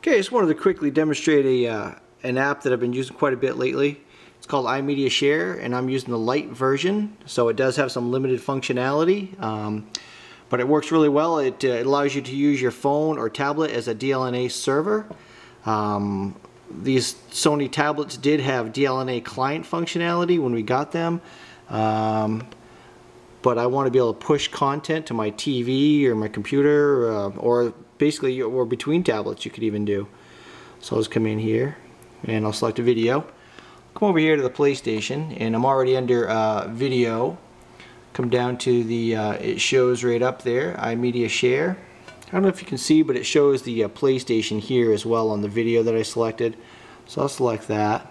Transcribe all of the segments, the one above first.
Okay, I just wanted to quickly demonstrate a uh, an app that I've been using quite a bit lately. It's called iMediaShare, and I'm using the light version, so it does have some limited functionality, um, but it works really well. It, uh, it, allows you to use your phone or tablet as a DLNA server. Um, these Sony tablets did have DLNA client functionality when we got them, um, but I want to be able to push content to my TV or my computer, uh, or basically, or between tablets you could even do. So I'll just come in here and I'll select a video. Come over here to the PlayStation and I'm already under uh, video. Come down to the, uh, it shows right up there, iMediaShare. I don't know if you can see, but it shows the uh, PlayStation here as well on the video that I selected. So I'll select that.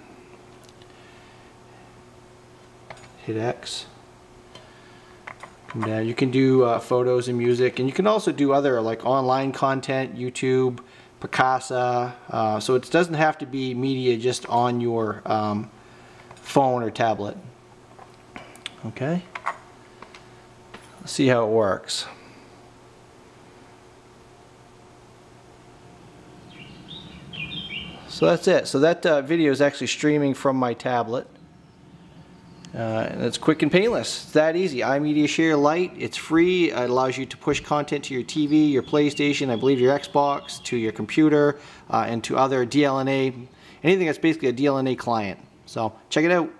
Hit X. Come down. You can do uh, photos and music, and you can also do other like online content, YouTube, Picasa. Uh, so it doesn't have to be media just on your um, phone or tablet. Okay. Let's see how it works. So that's it. So that uh, video is actually streaming from my tablet. Uh, and it's quick and painless. It's that easy. iMediaShare Lite, it's free. It allows you to push content to your TV, your PlayStation, I believe your Xbox, to your computer, uh, and to other DLNA, anything that's basically a DLNA client. So check it out.